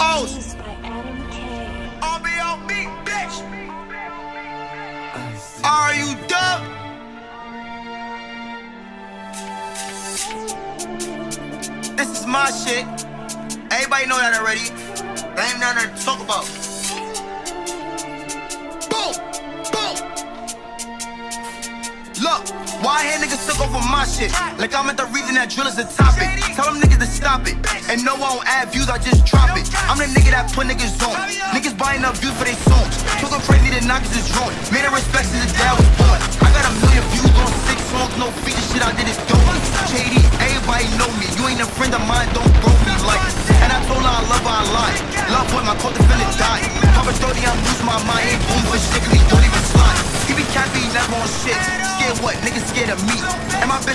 O's. by Adam K. On me, bitch. Are you dumb? This is my shit. Everybody know that already. There ain't nothing to talk about. Look, why hear niggas took over my shit? Like I'm at the reason that drill is the topic. Tell them niggas to stop it. And no, I don't add views, I just drop it. I'm the nigga that put niggas on. Niggas buying up views for their songs. Talking crazy, the knockers is drawn. Man, I respect since his dad was born. I got a million views on six songs, no feature shit I did is dope. JD, everybody know me. You ain't a friend of mine, don't bro me like. And I told her I love her, I lied. Love when my co-defendant died.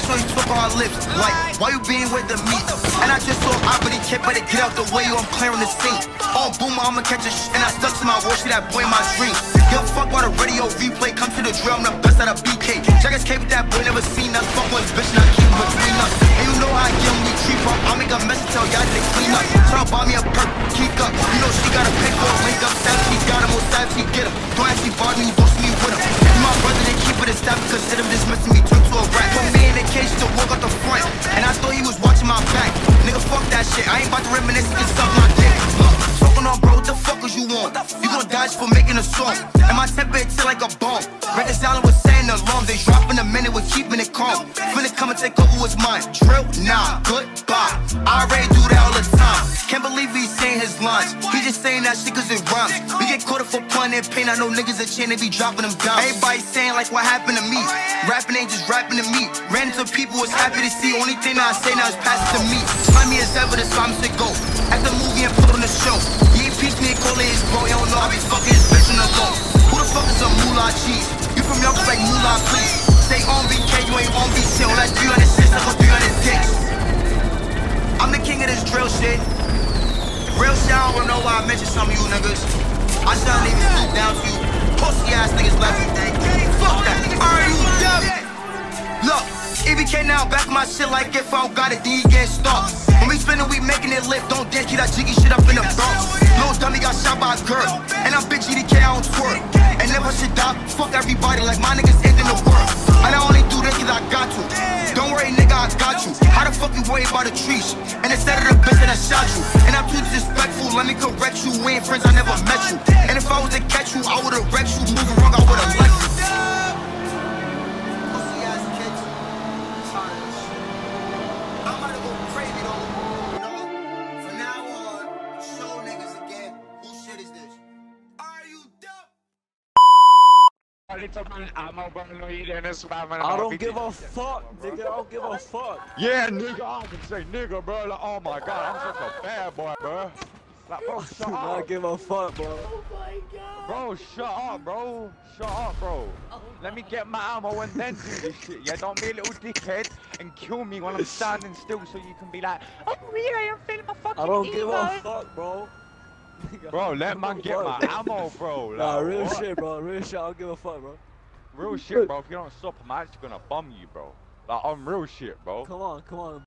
And talk on her lips. Like, why you being with the meat? And I just saw Opity kid, better get out the way or I'm clearing the scene. Oh, boom, I'ma catch a sh- And I stuck to my word, see that boy in my dream. A fuck about a radio replay. Come to the drill, I'm the best out of BK. Jaggers came with that boy, never seen us. Fuck with his bitch, and I keep him between us. And you know how I get when we creep up. I make a mess and tell y'all to clean up. Try to buy me a perk, keep up. You know she gotta pay for a up. Savage, she got him, or savage, she get him. Don't actually bother me, boss me with him. You my brother, they keep it a step. Consider dismissing me, to walk out the front. And I thought he was watching my back. Nigga, fuck that shit. I ain't about to reminisce, can suck my dick. Look, on bro, what the fuck is you want? You gon' dodge for making a song. And my temper hit like a bomb. Reconciling with saying alarm. They drop in a minute, we're keeping it calm. Finna come and take over what's mine. Drill, nah, goodbye. I already do He just saying that shit cause it rhymes. We get caught up for pun and pain. I know niggas are chain, they be dropping them down. Everybody saying like what happened to me. Rapping ain't just rapping to me. Ran into people was happy to see. Only thing I say now is pass it to me. Find me as evidence, so I'm to go. At the movie and put on the show. He ain't peach me and call it his bro. He don't know I be fucking his bitch in the. Down you. Pussy ass niggas left. Fuck that. Are you dumb? Look, EBK now back my shit like if I don't got it, then you get stopped. When we spinning, we making it lit. Don't dance, keep that jiggy shit up in the Bronx. Lil dummy got shot by a girl. And I'm big GDK, I don't twerk. And if I should die, fuck everybody like my niggas ending the world. And I only do this cause I got fuck you worry about a trees? And instead of the bitch that I shot you. And I'm too disrespectful, let me correct you. We ain't friends, I never met you. And if I was to catch you, I would've wrecked you. Moving wrong, I would've left you. Little man, I'm over no eating this. I don't give a fuck, nigga. I don't give a fuck. Yeah, nigga, I can say nigga, bro. Like, oh my god, I'm such a bad boy, bro. Like, bro, shut Do not give a fuck, bro. Bro, shut up, bro. Shut up, bro. Let me get my ammo and then do this shit. Yeah, don't be a little dickhead and kill me when I'm standing still so you can be like, oh yeah, I'm feeling my fucking I don't give a fuck, bro. Bro, let man get my bro. ammo, bro. Like, Nah, real what? shit, bro. Real shit. I don't give a fuck, bro. Real shit, bro. If you don't stop, I'm actually gonna bum you, bro. Like, I'm real shit, bro. Come on, come on.